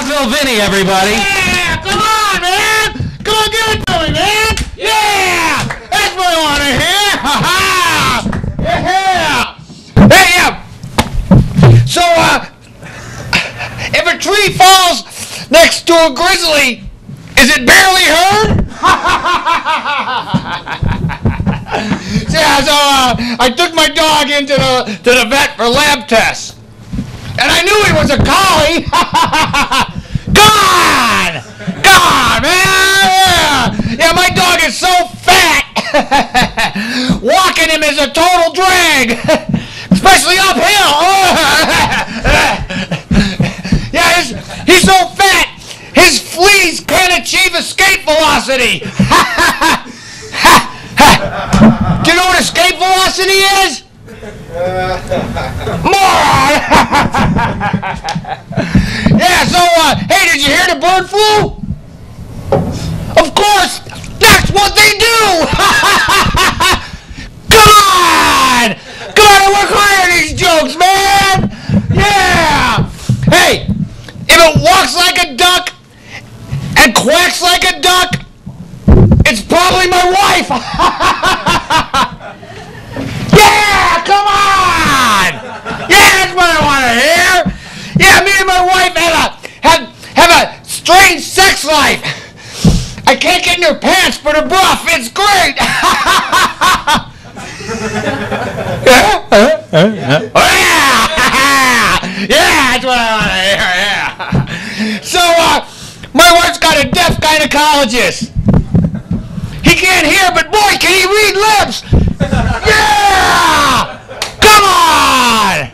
Vaudeville Vinnie, everybody. Yeah, come on, man. Come on, give it to me, man. Yeah, that's what I want to hear. Ha ha. Yeah. Yeah. So, uh, if a tree falls next to a grizzly, is it barely heard? yeah, so uh, I took my dog into the to the vet for lab tests, and I knew he was a collie. God, God, man, yeah, yeah, my dog is so fat. Walking him is a total drag, especially uphill. yeah, he's, he's so fat, his fleas can't achieve escape velocity. Do you know what escape velocity is? Moron! yeah, so, uh, hey, did you hear the bird flu? Of course, that's what they do! Come on! Come on, I work hard on these jokes, man! Yeah! Hey, if it walks like a duck and quacks like a duck, it's probably my wife! yeah, come on! Yeah, that's what I want to hear! Yeah, me and my wife have a, have, have a strange sex life! I can't get in her pants for the buff. It's great. yeah, that's what I want to hear. Yeah. So, uh, my wife's got a deaf gynecologist. He can't hear, but boy, can he read lips. Yeah! Come on!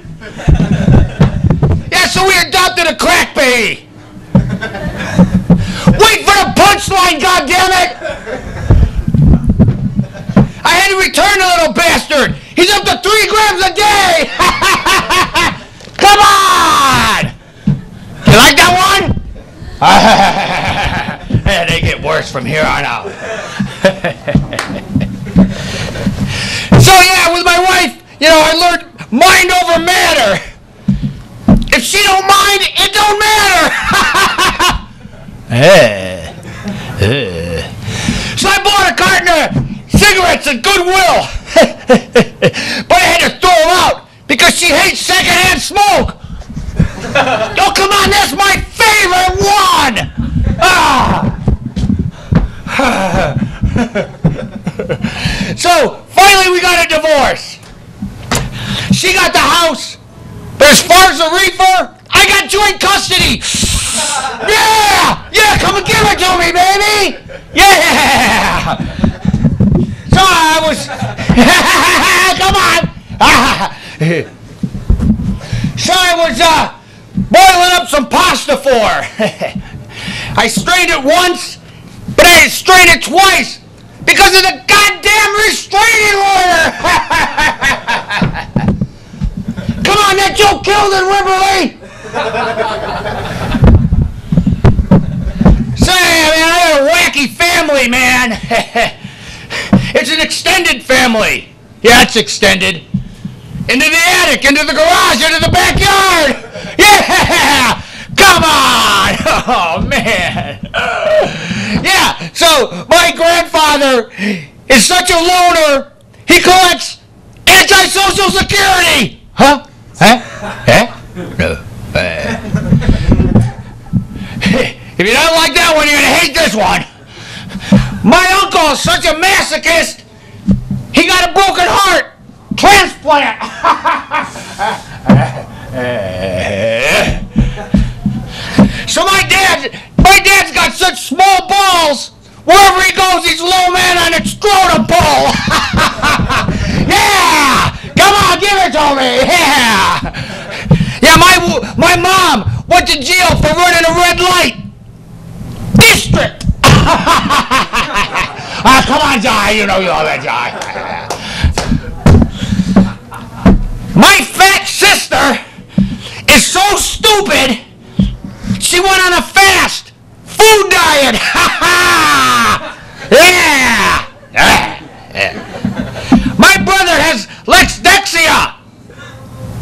Yeah, so we adopted a crack baby. Punchline, goddammit! I had to return the little bastard! He's up to three grams a day! Come on! You like that one? yeah, they get worse from here on out. so yeah, with my wife, you know, I learned mind over matter. If she don't mind, it don't matter. Eh. So I bought a carton of cigarettes at Goodwill. but I had to throw them out because she hates secondhand smoke. oh, come on, that's my favorite one. Ah. so finally we got a divorce. She got the house, but as far as the reefer, I got joint custody. Yeah! Yeah, come and give it to me, baby! Yeah! So I was. come on! so I was uh, boiling up some pasta for. I strained it once, but I had to strain it twice because of the goddamn restraining order! come on, that joke killed in Wimberley! Say, man, I got a wacky family, man. it's an extended family. Yeah, it's extended. Into the attic, into the garage, into the backyard. Yeah! Come on! Oh, man. Yeah, so my grandfather is such a loner, he collects anti-social security. Huh? Huh? Huh? No. Uh. If you don't like that one, you're gonna hate this one. My uncle is such a masochist. He got a broken heart. Transplant. so my dad, my dad's got such small balls. Wherever he goes, he's low man on a scrotum pole. yeah, come on, give it to me. Yeah, yeah. My my mom went to jail for running a red light district. Ah, come on, Jai. You know you know that, Jai. My fat sister is so stupid. She went on a fast food diet. yeah. yeah. My brother has Lexdexia.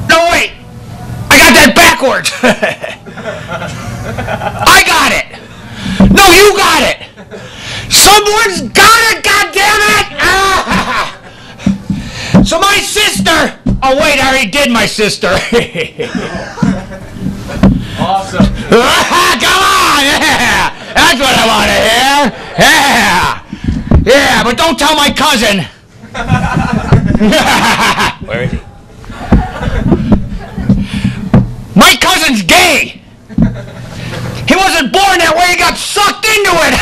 No wait, I got that backwards. I got it. No, you got it. Someone's got it, goddammit! Ah. So my sister. Oh wait, I already did my sister. Awesome. Come on, yeah. That's what I want to hear. Yeah. Yeah, but don't tell my cousin. Where is he? My cousin's gay. He wasn't born that way, he got sucked into it.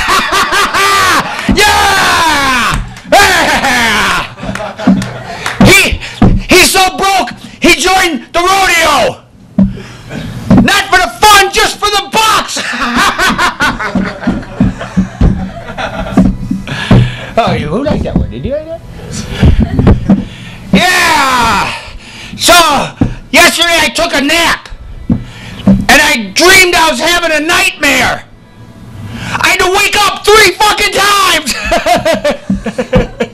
yeah! He he's so broke, he joined the rodeo. Not for the fun, just for the box. oh, you who liked that one? Did you like that? Yeah. So yesterday I took a nap, and I dreamed I was having a nightmare. I had to wake up three fucking times.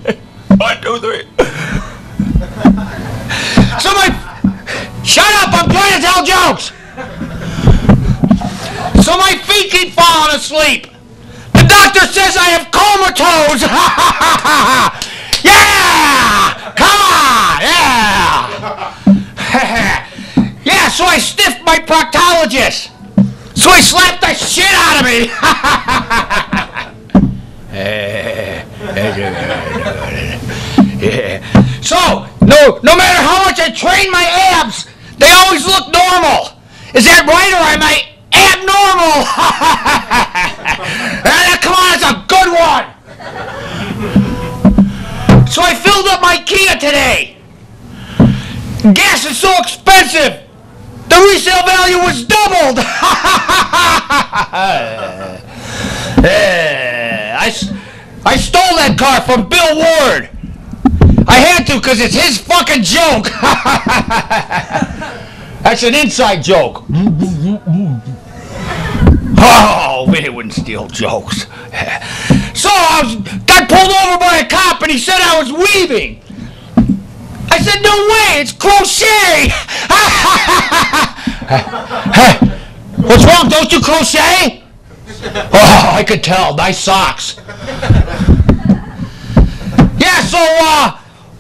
tell jokes. So my feet keep falling asleep. The doctor says I have comatose. yeah! Come on! Yeah! yeah, so I stiffed my proctologist. So he slapped the shit out of me. yeah. So, no, no matter how much I train my abs, they always look normal. Is that right, or am I abnormal? Come on, it's a good one. So I filled up my Kia today. Gas is so expensive. The resale value was doubled. Eh, I, I stole that car from Bill Ward. I had to because it's his fucking joke. That's an inside joke. Oh, Vinnie wouldn't steal jokes. So I was got pulled over by a cop and he said I was weaving. I said, no way, it's crochet. What's wrong? Don't you crochet? Oh, I could tell. Nice socks. Yeah, so uh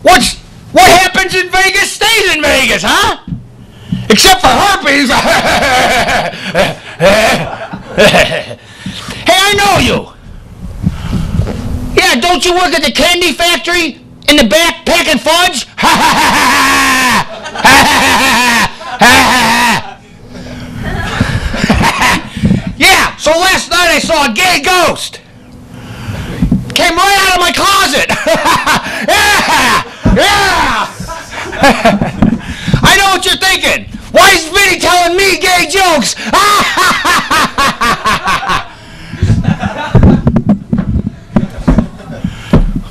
what's what happens in Vegas stays in Vegas, huh? Except for herpes. hey, I know you. Yeah, don't you work at the candy factory in the back packing fudge? yeah, so last night I saw a gay ghost. Came right out of my closet. yeah, yeah. I know what you're thinking. Why is Vinnie telling me gay jokes?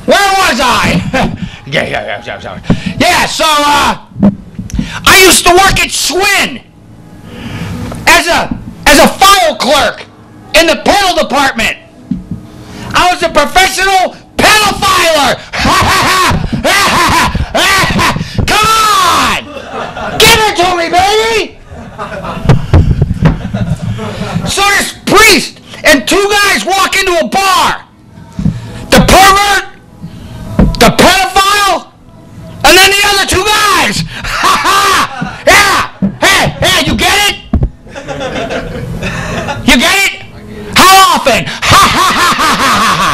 Where was I? yeah, yeah, yeah, yeah, yeah. So, uh, I used to work at Schwinn as a, as a file clerk in the pedal department. I was a professional pedal filer. Come on! Give it to me, baby! So this priest and two guys walk into a bar. The pervert, the pedophile, and then the other two guys. Ha ha! yeah! Hey, hey, you get it? You get it? How often? Ha ha ha ha ha ha!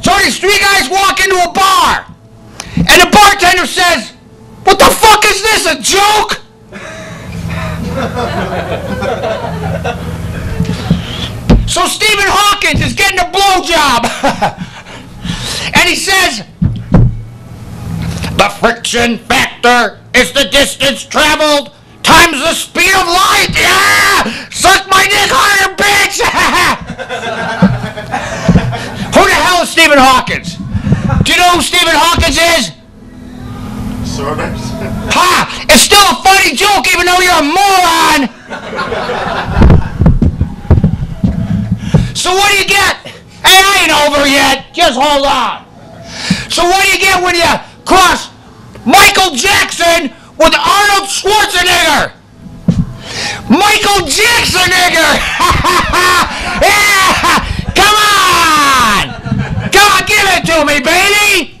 so these three guys walk into a bar, and the bartender says, "What the fuck is this? A joke?" So Stephen Hawkins is getting a blowjob. and he says, the friction factor is the distance traveled times the speed of light. Yeah! Suck my dick harder, bitch! who the hell is Stephen Hawkins? Do you know who Stephen Hawkins is? Sort of. Ha! It's still a funny joke even though you're a moron! So what do you get? Hey, I ain't over yet. Just hold on. So what do you get when you cross Michael Jackson with Arnold Schwarzenegger? Michael Jackson nigger! yeah! Come on! Come on, give it to me, baby!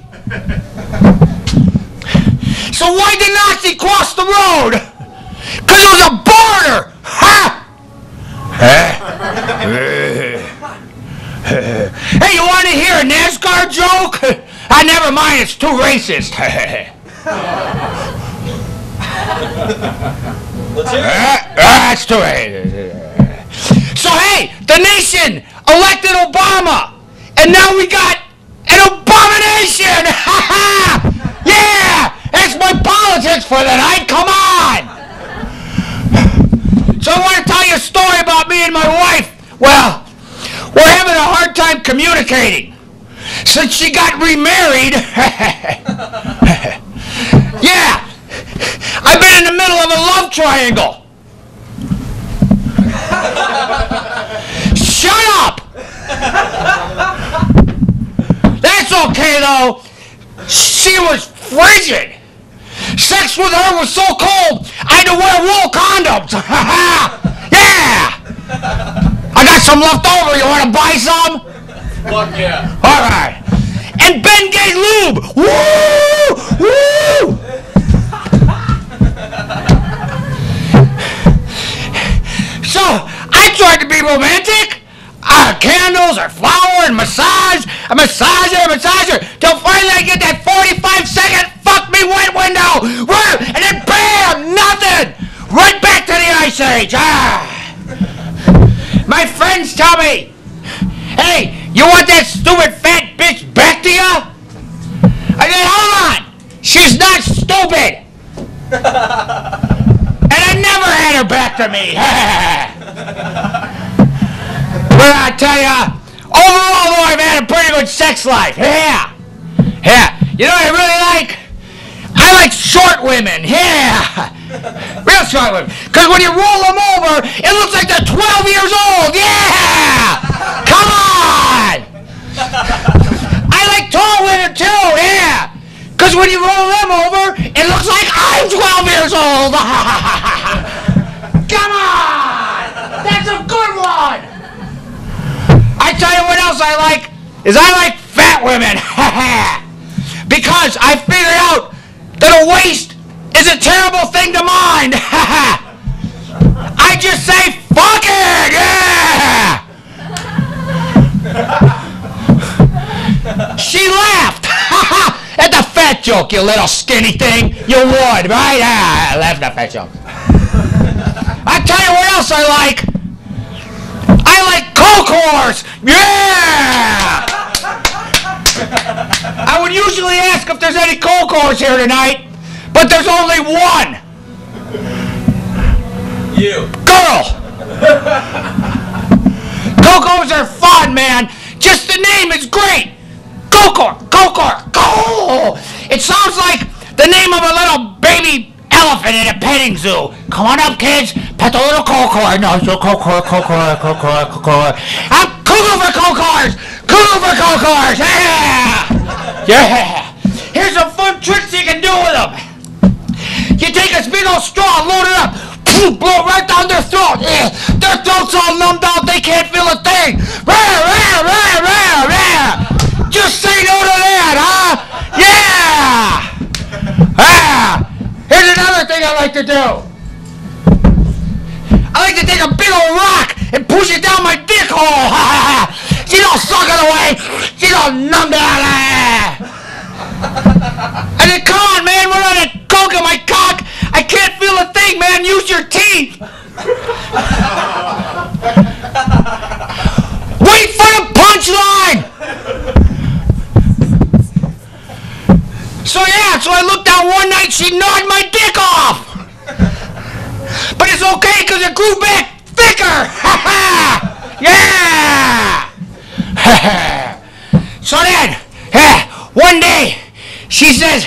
So why did Nazi cross the road? Because it was a border! Ha! hey, you want to hear a NASCAR joke? Ah, never mind, it's too racist. Let's hear it. Ah, That's too racist. So hey, the nation elected Obama, and now we got an abomination! Ha ha! Yeah! That's my politics for the night, come on! So I want to tell you a story about me and my wife. Well, we're having a hard time communicating. Since she got remarried, yeah, I've been in the middle of a love triangle. Shut up! That's okay though. She was frigid. Sex with her was so cold, I had to wear wool condoms. yeah! I got some left over. You want to buy some? Fuck yeah. All right. And Ben Gay Lube. Woo! Woo! So I tried to be romantic. Uh, candles or flower and massage, a massager, a massager, till finally I get that 45 second me wet window, Woo! and then bam, nothing, right back to the ice age. Ah. My friends tell me, hey, you want that stupid fat bitch back to you? I said, hold on, she's not stupid, and I never had her back to me. But I tell ya, overall though, I've had a pretty good sex life. Yeah. Yeah. You know what I really like? I like short women. Yeah. Real short women. Because when you roll them over, it looks like they're 12 years old. Yeah. Come on. I like tall women too. Yeah. Because when you roll them over, it looks like I'm 12 years old. Come on. That's a good one. I tell you what else I like is I like fat women. because I figured out that a waist is a terrible thing to mind. I just say fuck it. Yeah. she laughed at the fat joke, you little skinny thing. You would, right? Ah, I laughed at fat joke. I tell you what else I like. I like Coke Horse! Yeah! I would usually ask if there's any Coke Horse here tonight, but there's only one You. girl! Cocos are fun, man! Just the name is great! Cocor! Cocor! Go! It sounds like the name of a little baby elephant in a petting zoo. Come on up, kids. Pet the little Cocor. No, it's a Cocor, Cocor, Cocor, Cocor. I'm cuckoo for Cocors! Cuckoo for Cocors! Yeah! Yeah! Here's some fun tricks you can do with them. You take a big old straw, load it up, poof, blow it right down their throat. Yeah. Their throats all numbed out, they can't feel a thing. Just say no to that, huh? Yeah! Ah! Here's another thing I like to do. I like to take a big old rock and push it down my dick hole. She's all sucking away. She's all numbed out. I said, come on, man, we're on a coke in my cock. I can't feel a thing, man. Use your teeth. Wait for the punchline. So yeah, so I looked down one night, she gnawed my dick off. But it's okay because it grew back thicker. yeah. so then, yeah, one day, she says,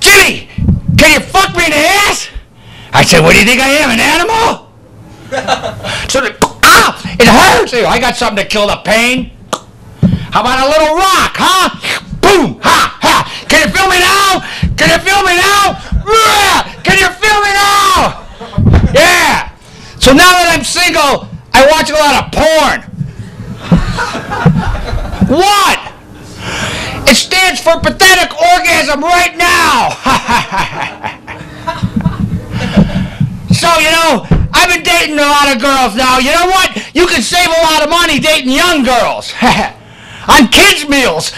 Jimmy, can you fuck me in the ass? I said, what do you think I am, an animal? so the, ah, it hurts. I got something to kill the pain. How about a little rock, huh? Boom, ha, ha. Can you feel me now? Can you feel me now? Can you feel me now? Yeah. So now that I'm single, I watch a lot of porn. What? It stands for pathetic orgasm right now. so, you know, I've been dating a lot of girls now. You know what? You can save a lot of money dating young girls. On kids' meals.